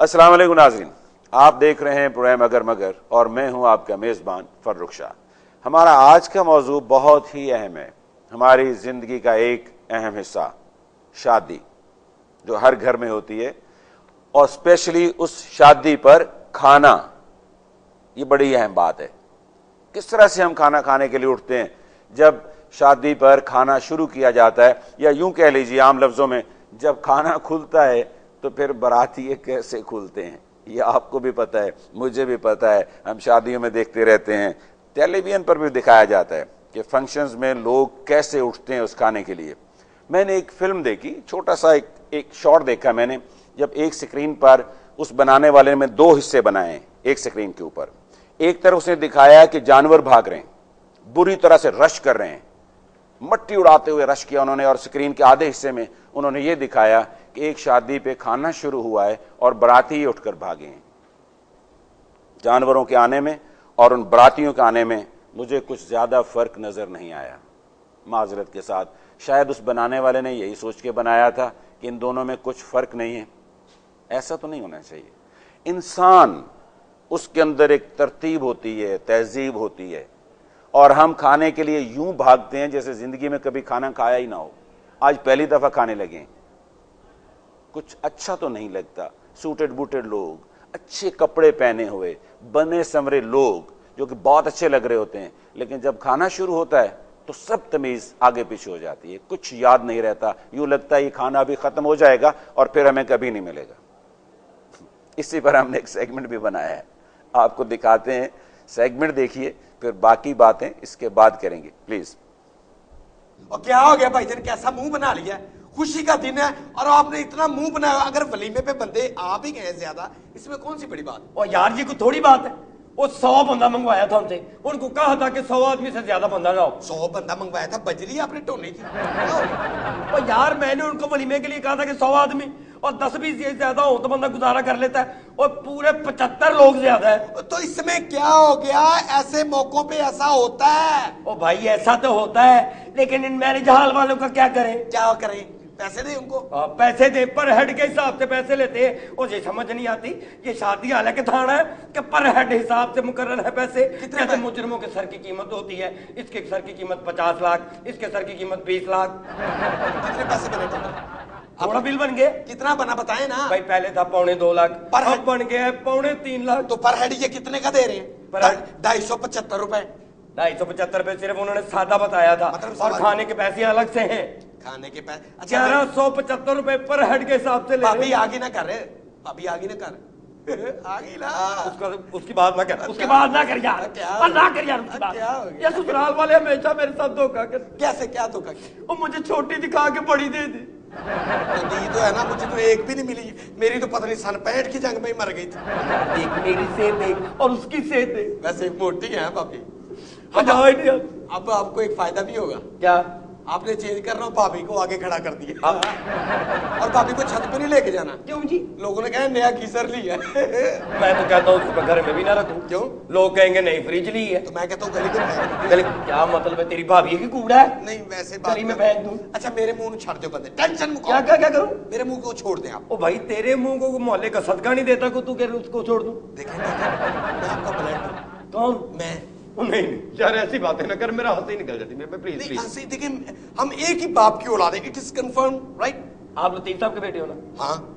अस्सलाम वालेकुम नाजरीन। आप देख रहे हैं प्रोग्राम अगर मगर और मैं हूँ आपका मेज़बान फर्रुख शाह। हमारा आज का मौजू बहुत ही अहम है। हमारी ज़िंदगी का एक अहम हिस्सा, शादी, जो हर घर में होती है। और स्पेशली उस शादी पर खाना, ये बड़ी अहम बात है। किस तरह से हम खाना खाने के लिए उठते हैं? जब शादी पर खाना शुरू किया जाता है, या यूँ कह लीजिए आम लफ्जों में, जब खाना खुलता है तो फिर बाराती ये कैसे खुलते हैं? ये आपको भी पता है, मुझे भी पता है, हम शादियों में देखते रहते हैं। टेलीविज़न पर भी दिखाया जाता है कि फ़ंक्शंस में लोग कैसे उठते हैं उस खाने के लिए। मैंने एक फ़िल्म देखी, छोटा सा एक एक शॉट देखा मैंने, जब एक स्क्रीन पर उस बनाने वाले में दो हिस्से बनाए एक स्क्रीन के ऊपर। एक तरफ़ उसने दिखाया कि जानवर भाग रहे हैं, बुरी तरह से रश कर रहे हैं। मट्टी उड़ाते हुए रश किया उन्होंने और स्क्रीन के आधे हिस्से में उन्होंने ये दिखाया एक शादी पे खाना शुरू हुआ है और बराती ही उठकर भागे हैं। जानवरों के आने में और उन बरातियों के आने में मुझे कुछ ज़्यादा फ़र्क नज़र नहीं आया। माजरत के साथ शायद उस बनाने वाले ने यही सोच के बनाया था कि इन दोनों में कुछ फ़र्क नहीं है। ऐसा तो नहीं होना चाहिए। इंसान, उसके अंदर एक तरतीब होती है, तहजीब होती है। और हम खाने के लिए यूँ भागते हैं जैसे ज़िंदगी में कभी खाना खाया ही ना हो। आज पहली दफ़ा खाने लगे कुछ अच्छा तो नहीं लगता। सूटेड बूटेड लोग, अच्छे कपड़े पहने हुए, बने समरे लोग, जो कि बहुत अच्छे लग रहे होते हैं। लेकिन जब खाना शुरू होता है तो सब तमीज आगे पीछे हो जाती है। कुछ याद नहीं रहता। यूँ लगता है ये खाना भी खत्म हो जाएगा और फिर हमें कभी नहीं मिलेगा। इसी पर हमने एक सेगमेंट भी बनाया है। आपको दिखाते हैं। सेगमेंट देखिए, फिर बाकी बातें इसके बाद करेंगे। प्लीज़ और क्या हो गया भाईजान कैसा मुँह बना लिया खुशी का दिन है और आपने इतना मुँह बनाया अगर वलीमे पे बंदे आप ही गए ज़्यादा इसमें कौन सी बड़ी बात? और यार ये कोई थोड़ी बात है? वो सौ बंदा मंगवाया था उनसे उनको कहा था कि सौ आदमी से ज़्यादा बंदा ना हो सौ बंदा मंगवाया था बजरी आपने टोनी थी और यार मैंने उनको वलीमे के लिए कहा था कि सौ आदमी और दस बीस ज़्यादा हो तो बंदा गुजारा कर लेता है और पूरे पचहत्तर लोग ज़्यादा है। तो इसमें क्या हो गया? ऐसे मौकों पे ऐसा होता है। ओ भाई ऐसा तो होता है लेकिन इन मैरिज हॉल वालों का क्या करें? क्या करें? पैसे दे उनको। आ, पैसे दे पर हेड के हिसाब से पैसे लेते हैं। और ये समझ नहीं आती ये शादी हाल है कि थाना है कि पर हेड हिसाब से मुकर्र है पैसे। कितने मुजरमों के सर की कीमत होती है इसके सर की कीमत पचास लाख इसके सर की कीमत बीस लाख। कितने पैसे बने थोड़ा बिल बन गए। कितना बना बताए ना। भाई पहले था पौने दो लाख पर हेड- बन गया है पौने तीन लाख। तो पर हेड ये कितने का दे रहे पर हैं हेड- ढाई सौ पचहत्तर रुपए। ढाई सौ पचहत्तर रुपए सिर्फ़ उन्होंने सादा बताया था। मतलब और खाने के पैसे अलग से हैं। खाने के पैसे अच्छा ग्यारह सौ पचहत्तर रुपए पर हेड के हिसाब से ले भाभी आगे ना कर भाभी आगे ना कर। आगे ना उसका उसकी बात ना कर उसकी बात ना कर यार। क्या ना कर यार उसकी बात। क्या ये ससुराल वाले हमेशा मेरे साथ धोखा कर कैसे क्या धोखा वो मुझे छोटी दिखा के बड़ी दे दी। तो दी तो है ना मुझे तो एक भी नहीं मिली। मेरी तो पता नहीं सन पैंठ की जंग में ही मर गई थी। देख मेरी से देख और उसकी से देख। वैसे मोटी है ही आता। अब आपको एक फ़ायदा भी होगा। क्या? आपने चेंज करना हो भाभी को आगे खड़ा कर दिया। और भाभी को छत पे नहीं लेके जाना। क्यों जी? लोगों ने कहा नया गीजर लिया। है मैं तो कहता हूँ उसको घर में भी ना रखूँ। क्यों? लोग कहेंगे नहीं फ्रिज ली है। तो मैं कहता हूँ गली में गली क्या मतलब है? तेरी भाभी की कूड़ा है? नहीं वैसे गली में कर- फेंक दूँ अच्छा मेरे मुँह छड़ दो बंदे। टेंशन क्या क्या क्या करूँ? मेरे मुँह को छोड़ दें आप। ओ भाई तेरे मुँह को मोहल्ले का सदका नहीं देता को तू कह रही उसको छोड़ दूँ? देखें मैं आपका ब्लड कौन? मैं। नहीं नहीं यार ऐसी बातें ना कर मेरा हँसी निकल जाती है प्लीज़ प्लीज़ ऐसे देखिए हम एक ही बाप की औलाद है इट इज़ कंफर्म राइट आप लतीफ साहब के बेटे हो ना? हाँ।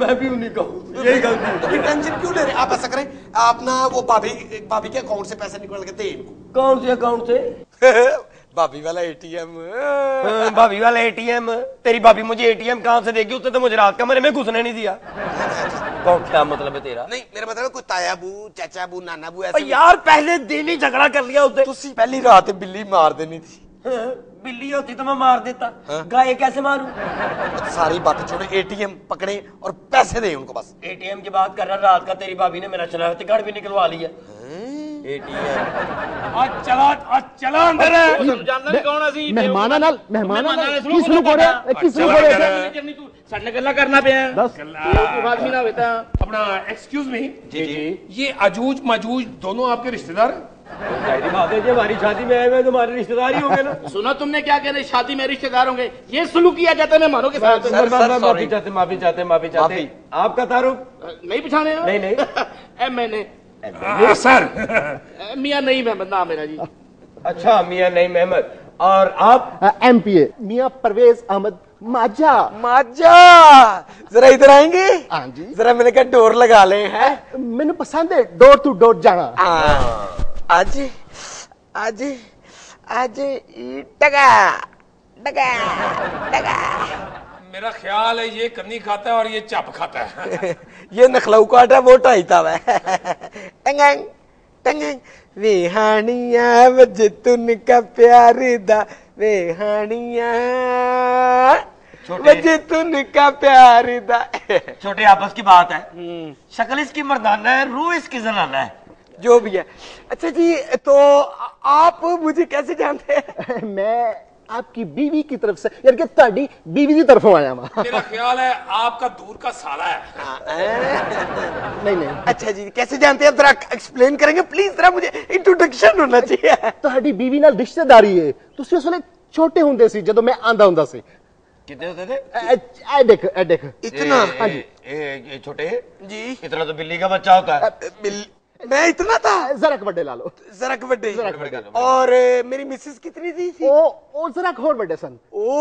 मैं भी उन्हीं का हूँ यही गलती है। तो फिर टेंशन क्यों ले रहे आप ऐसा करें आप ना वो भाभी भाभी के अकाउंट से पैसे निकल के दे इनको। कौन से अकाउंट से? भाभी वाला एटीएम हाँ, भाभी वाला एटीएम तेरी भाभी मुझे एटीएम कहाँ से देगी? उसने तो मुझे रात कमरे में घुसने नहीं दिया। कौन क्या मतलब है तेरा? नहीं मेरा मतलब कोई ताया बू चाचा बू नाना बू ऐसे यार पहले दिन ही झगड़ा कर लिया उसने। तुसी पहली रात बिल्ली मार देनी थी। बिल्ली होती तो मैं मार देता। हाँ। गाय कैसे मारू? सारी बातें छोड़ो एटीएम पकड़े और पैसे दे उनको बस। एटीएम की बात कर रहा रात का तेरी भाभी ने मेरा चला भी निकलवा लिया। हाँ। एटीएम ਅੱਜ ਚਲਾ ਅੱਜ ਚਲਾ ਅੰਦਰ ਤੁਹਾਨੂੰ ਜਾਣਦਾ ਨਹੀਂ ਕੌਣ ਅਸੀਂ ਮਹਿਮਾਨਾਂ ਨਾਲ ਮਹਿਮਾਨਾਂ ਨਾਲ ਮਹਿਮਾਨਾਂ ਕਿਸ ਨੂੰ ਕੋਰਿਆ ਇਹ ਕਿਸ ਨੂੰ ਕੋਰਿਆ ਜੰਨੀ ਤੂੰ ਸਾਡੇ ਨਾਲ ਗੱਲਾਂ ਕਰਨਾ ਪਿਆ ਦੱਸ आदमी ना होता अपना एक्सक्यूज मी जी जी ये अजूज मजूज दोनों आपके रिश्तेदार हैं? जाहिर बात है जी हमारी शादी में आए हुए तो हमारे रिश्तेदार ही होंगे ना सुना तुमने क्या कह रहे शादी में रिश्तेदार होंगे ये सुलूक किया जाता है मेहमानों के साथ सर, सर, माफी चाहते माफी चाहते माफी चाहते माफी। आपका तारुफ नहीं पछाने हो नहीं नहीं ए मैंने हाँ, सर। मियाँ नहीं मेहमद नाम मेरा जी। अच्छा मियाँ नहीं मेहमद और आप? एम पी ए मियाँ परवेज अहमद माजा। माजा? जरा इधर आएँगे? हाँ जी। जरा मैंने कहा डोर लगा ले हैं? मैंने पसंद है डोर टू डोर जाना। हाँ। आज आज आज टका टका टका मेरा ख्याल है ये कन्नी खाता है और ये चप खाता है। ये नखलऊ का आटा वो ढाईता वै टंगंग टंगंग वेहानिया वज तुन का प्यार दा वेहानिया वज तुन का प्यार दा। छोटे आपस की बात है। शक्ल इसकी मर्दाना है रूह इसकी जनाना है। जो भी है। अच्छा जी तो आप मुझे कैसे जानते हैं? मैं आपकी बीवी की तरफ से यानी कि ਤੁਹਾਡੀ बीवी की तरफों आया मैं मेरा ख्याल है आपका दूर का साला है नहीं नहीं अच्छा जी कैसे जानते हैं जरा एक्सप्लेन करेंगे प्लीज जरा मुझे इंट्रोडक्शन होना चाहिए ਤੁਹਾਡੀ बीवी ਨਾਲ ਰਿਸ਼ਤੇਦਾਰੀ ਹੈ ਤੁਸੀਂ ਉਸ ਵੇਲੇ ਛੋਟੇ ਹੁੰਦੇ ਸੀ ਜਦੋਂ ਮੈਂ ਆਂਦਾ ਹੁੰਦਾ ਸੀ कितने होते थे ਇਹ ਇਹ ਦੇਖ ਇਹ ਦੇਖ इतना हाँ जी ये छोटे जी इतना तो बिल्ली का बच्चा होता है बिल- मैं इतना था ਜ਼ਰਾ ਕੁ ਵੱਡੇ ਲਾ ਲਓ जरा बड्डे जरा कुछ बड़े। और अ, मेरी मिसेस कितनी थी थी ਉਹ ਉਹ ਜ਼ਰਾ ਕੁ ਹੋਰ ਵੱਡੇ ਸਨ ओ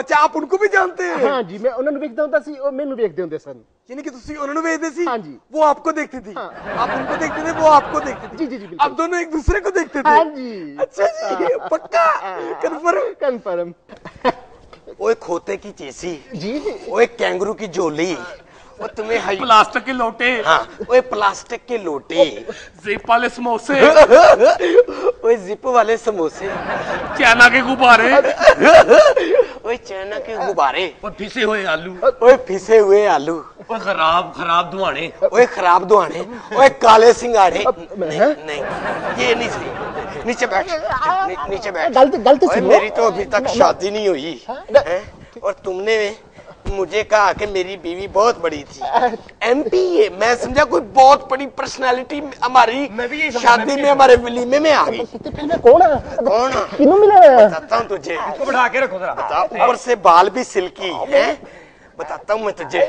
अच्छा आप उनको भी जानते हैं ਹਾਂ ਜੀ ਮੈਂ ਉਹਨਾਂ ਨੂੰ ਵੇਖਦਾ ਹੁੰਦਾ ਸੀ ਉਹ ਮੈਨੂੰ ਵੇਖਦੇ ਹੁੰਦੇ ਸਨ यानी कि तुसी उन्होंने भेजते सी हाँ जी। वो आपको देखती थी हाँ। आप उनको देखते थे वो आपको देखती थी जी, जी, जी, बिल्कुल। आप दोनों एक दूसरे को देखते थे हाँ जी अच्छा जी पक्का कन्फर्म कन्फर्म ओए खोते की चेसी जी ओए कैंगरू की झोली वो तुम्हें हाई प्लास्टिक के लोटे। हाँ ओए प्लास्टिक के लोटे। जिप वाले समोसे। ओए जिप वाले समोसे। चाइना के गुब्बारे। ओए चाइना के गुब्बारे। और फिसे हुए आलू। ओए फिसे हुए आलू। खराब खराब धुआने ओए खराब दुआने ओए काले सिंगाड़े। नहीं नहीं ये नहीं सही। नीचे बैठ नी- नीचे बैठ। गलत गलत मेरी तो अभी तक शादी नहीं हुई। और तुमने मुझे कहा कि मेरी बीवी बहुत बड़ी थी। एमपी ए मैं समझा कोई बहुत बड़ी पर्सनालिटी हमारी शादी में हमारे वलीमे में आ गई। मैं कौन है? कौन? मिला बताता हूँ तुझे। इसको बढ़ा के रखो जरा। ऊपर से बाल भी सिल्की है? बताता हूँ मैं तुझे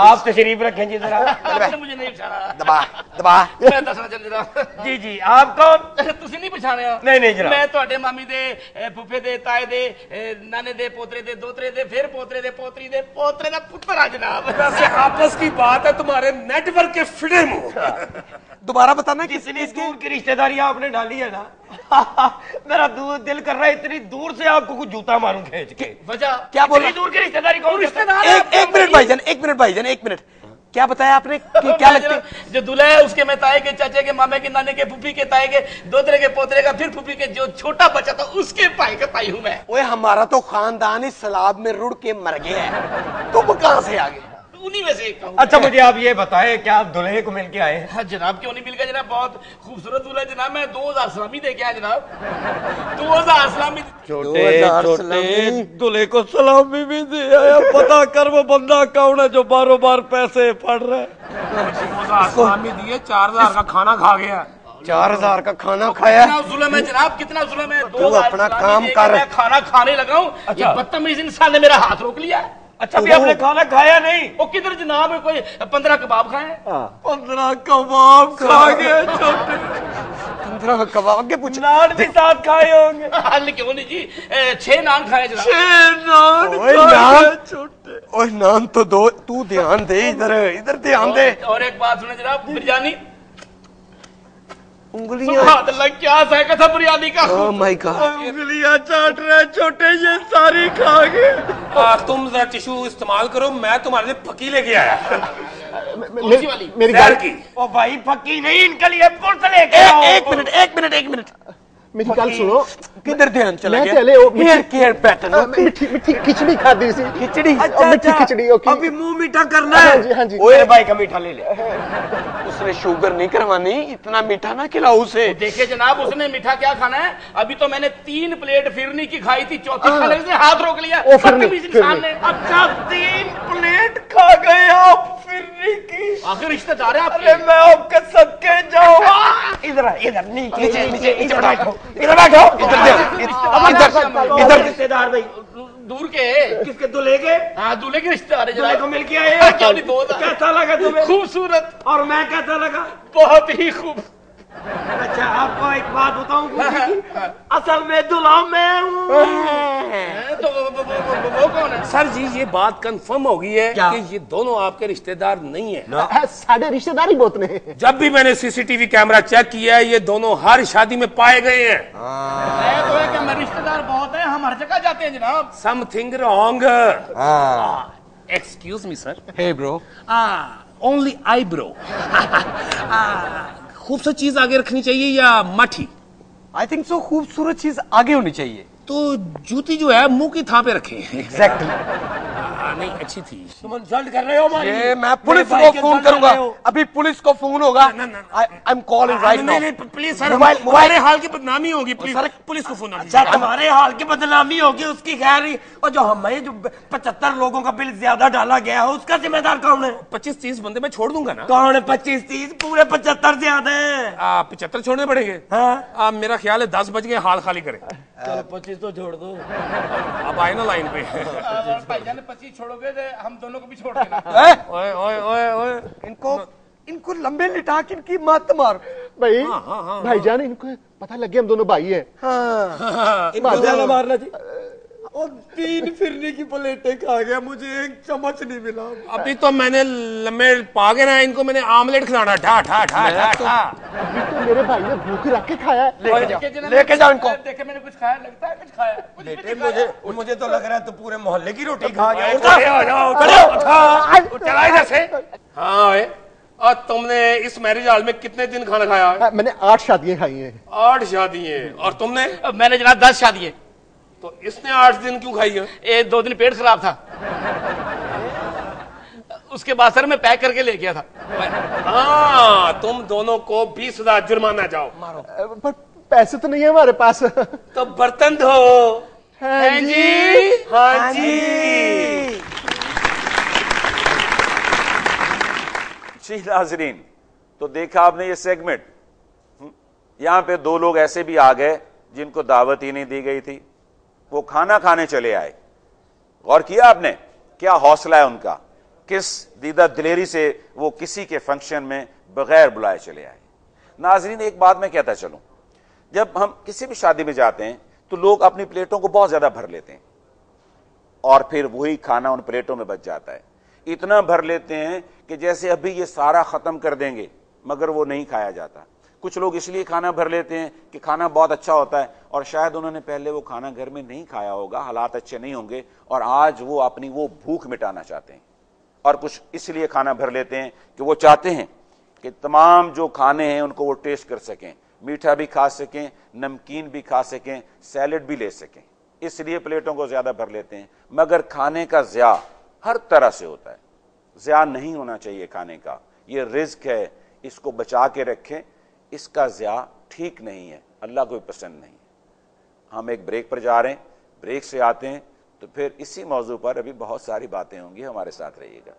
आप तशरीफ रखें जी जरा आपने मुझे नहीं पछाना दबा दबा मैं दसना चल जरा जी जी आप कौन ਤੁਸੀਂ ਨਹੀਂ ਪਛਾਣਿਆ ਨਹੀਂ, ਨਹੀਂ ਜਨਾਬ। ਮੈਂ ਤੁਹਾਡੇ ਮਾਮੀ ਦੇ ਅਹ, ਫੁੱਫੇ ਦੇ ਤਾਏ ਦੇ ਅਹ, ਨਾਨੇ ਦੇ ਪੋਤਰੇ ਦੇ ਦੋਤਰੇ ਦੇ ਫਿਰ ਪੋਤਰੇ ਦੇ ਪੋਤਰੀ ਦੇ ਪੋਤਰੇ ਦਾ ਪੁੱਤਰ ਆ ਜਨਾਬ वैसे आपस की बात है तुम्हारे नेटवर्क के फिड़े मुंह दोबारा बताना किस इतनी दूर की रिश्तेदारी आपने डाली है ना? मेरा दूर दिल कर रहा है इतनी दूर से आपको कुछ जूता मारूं खींच के। वजह क्या बोला? इतनी दूर की रिश्तेदारी कौन रिश्तेदार एक एक मिनट भाईजान एक मिनट भाईजान एक मिनट। क्या बताया आपने? कि क्या लगता है जो दूल्हा है उसके मैं ताए के चाचे के मामे के नाने के फूफी के ताए के दोतरे के पोतरे का फिर फूफी के जो छोटा बच्चा था उसके पाई का पाई हूँ मैं। ओए हमारा तो खानदान ही सलाब में रुड़ के मर गया है। तुम कहाँ से आ गए? उन्हीं में से एक अच्छा मुझे आप ये बताएँ क्या आप दुल्हे को मिल के आए हैं? हाँ जनाब क्यों नहीं मिल गया जनाब बहुत खूबसूरत दूल्हा है। जनाब मैं दो हज़ार सलामी दे के आया जनाब। दो हज़ार सलामी छोटे छोटे दूल्हे को सलामी भी दे आया। पता कर वो बंदा कौन है जो बारो बार पैसे पड़ रहा है? दो हज़ार सलामी दिए चार हज़ार का खाना खा गया। चार हज़ार का खाना खाया? कितना जुलम है जनाब? कितना जुलम है? दो तू अपना काम कर। खाना खाने लगा हूँ। ये बदतमीज इंसान ने मेरा हाथ रोक लिया। अच्छा भी आपने खाना खाया नहीं? वो किधर जनाब है कोई? पंद्रह कबाब खाए? पंद्रह कबाब खा गए पंद्रह कबाब आगे पूछ नान भी साथ खाए होंगे। हाल क्यों नहीं जी छह नान खाए जनाब नान ओए नान। ओए नान तो दो तू ध्यान दे इधर इधर ध्यान दे। और एक बात सुने जनाब बिरयानी? उंगलियाँ। क्या जायका था बिरयानी का? ओह माय गॉड उंगलियाँ चाट रहे छोटे ये सारी खा गए तुम जरा टिश्यू इस्तेमाल करो मैं तुम्हारे लिए पकी लेके आया। मेरी गाड़ी। की। ओ भाई पक्की नहीं इनके लिए पुलिस लेके आओ। एक मिनट एक मिनट एक मिनट। मेरी गल सुनो। किधर ध्यान चला मैं गया? चले हियर केयर पैटर्न मिठी मिठी खिचड़ी खादी सी खिचड़ी? और मिठी खिचड़ी ओके। अभी मुँह मीठा करना हाँ है। जी हाँ जी। ओए भाई का मीठा ले ले। उसने शुगर नहीं करवानी इतना मीठा ना खिलाओ उसे। देखिए जनाब उसने मीठा क्या खाना है? अभी तो मैंने तीन प्लेट फिरनी की खाई थी चौथी खाने से हाथ रोक लिया। वो फिरनी, अच्छा तीन प्लेट खा गए आप फिरने की। आखिर रिश्तेदार है अरे आपके मैं आपके सबके इधर आ, इधर नीचे नीचे नीचे इधर बैठो इधर बैठो। इधर इधर इधर रिश्तेदार भाई। दूर के किसके? दूल्हे के? हाँ दूल्हे के रिश्तेदार है दूल्हे को मिल के आए क्यों नहीं हज़ार। कैसा लगा तुम्हें? खूबसूरत। और मैं कैसा लगा? बहुत ही खूब। अच्छा आपको एक बात बताऊँ असल में दुल्हा मैं हूँ तो वो, वो, वो, वो, वो कौन है सर जी ये बात कंफर्म हो गई है क्या? कि ये दोनों आपके रिश्तेदार नहीं है। साढ़े रिश्तेदार ही बहुत ने जब भी मैंने सीसीटीवी कैमरा चेक किया है ये दोनों हर शादी में पाए गए हैं। तो है कि रिश्तेदार बहुत हैं हम हर जगह जाते हैं जनाब। Something wrong excuse me sir hey bro only I bro खूबसूरत चीज़ आगे रखनी चाहिए या मठी आई थिंक सो खूबसूरत चीज़ आगे होनी चाहिए। तो जूती जो है मुँह की थापे रखे। एग्जैक्टली नहीं अच्छी थी। तुम इंसल्ट कर रहे हो हमारी ये मैं पुलिस को फ़ोन करूँगा। अभी पुलिस को फ़ोन होगा। आई एम कॉलिंग राइट नहीं नाउ नहीं प्लीज़ सर मोबाइल- हमारे हाल की बदनामी होगी प्लीज़ सर- पुलिस को फ़ोन अच्छा तुम्हारे हाल की बदनामी होगी उसकी खैर ही और जो हमें जो पचहत्तर लोगों का बिल ज़्यादा डाला गया है उसका जिम्मेदार कौन है? पच्चीस तीस बंदे मैं छोड़ दूँगा ना? कौन है पच्चीस तीस पूरे पचहत्तर ज़्यादा है। पचहत्तर छोड़ने पड़ेंगे? हाँ। आ, मेरा ख्याल है दस बज गए हाल खाली करें। पच्चीस तो छोड़ दो। अब आए ना लाइन पे। पच्चीस छोड़ोगे तो हम दोनों को भी छोड़ देना। ओए ओए ओए ओए। इनको इनको लंबे लिटा के इनकी मत मार। भाई हाँ, भाईजान इनको पता लग गया हम दोनों भाई हैं। इनको ज़्यादा मारना जी और तीन फिरने की प्लेटें खा गया मुझे एक चम्मच नहीं मिला। अभी तो मैंने लम्बे पागे ना इनको मैंने आमलेट खिलाना ठा ठा ठा ठा ठा अभी तो मेरे भाई ने भूख रख के खाया लेके जाओ। इनको। देखे मैंने कुछ खाया लगता है कुछ खाया। कुछ भी बेटे खाया। मुझे मुझे तो लग रहा है तू पूरे मोहल्ले की रोटी खा गया। खड़े हो जाओ चलो चला इधर से। हाँ ओए और तुमने इस मैरिज हॉल में कितने दिन खाना खाया? हाँ, मैंने आठ शादियाँ खाई हैं। आठ शादी है और तुमने? मैंने जनाब दस शादी है तो इसने आठ दिन क्यों खाई है? ये दो दिन पेट खराब था। उसके बाद सर मैं पैक करके ले गया था। हाँ तुम दोनों को बीस हज़ार जुर्माना जाओ। मारो। पर पैसे तो नहीं है हमारे पास। तो बर्तन धो। हाँ जी। हाँ जी। जी नाजरीन तो देखा आपने ये सेगमेंट हम्म, यहाँ पे दो लोग ऐसे भी आ गए जिनको दावत ही नहीं दी गई थी। वो खाना खाने चले आए। गौर किया आपने? क्या हौसला है उनका? किस दीदा दिलेरी से वो किसी के फ़ंक्शन में बगैर बुलाए चले आए? नाजरीन, एक बात मैं कहता चलूँ। जब हम किसी भी शादी में जाते हैं तो लोग अपनी प्लेटों को बहुत ज़्यादा भर लेते हैं। और फिर वही खाना उन प्लेटों में बच जाता है। इतना भर लेते हैं कि जैसे अभी ये सारा खत्म कर देंगे, मगर वो नहीं खाया जाता। कुछ लोग इसलिए खाना भर लेते हैं कि खाना बहुत अच्छा होता है और शायद उन्होंने पहले वो खाना घर में नहीं खाया होगा, हालात अच्छे नहीं होंगे और आज वो अपनी वो भूख मिटाना चाहते हैं और कुछ इसलिए खाना भर लेते हैं कि वो चाहते हैं कि तमाम जो खाने हैं उनको वो टेस्ट कर सकें, मीठा भी खा सकें, नमकीन भी खा सकें सैलेड भी ले सकें। इसलिए प्लेटों को ज़्यादा भर लेते हैं। मगर खाने का ज्या हर तरह से होता है। ज्या नहीं होना चाहिए खाने का। ये रिस्क है, इसको बचा के रखें इसका ज्या ठीक नहीं है, अल्लाह को भी पसंद नहीं है। हम एक ब्रेक पर जा रहे हैं, ब्रेक से आते हैं तो फिर इसी मौजू पर अभी बहुत सारी बातें होंगी, हमारे साथ रहिएगा।